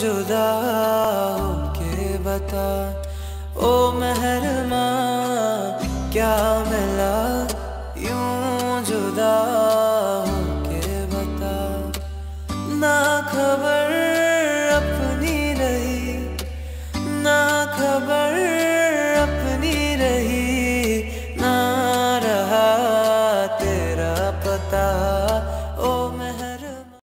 जुदा हो के बता, ओ महरमा, क्या मिला यूँ जुदा हो के बता? ना खबर अपनी रही, ना खबर अपनी रही, ना रहा तेरा पता।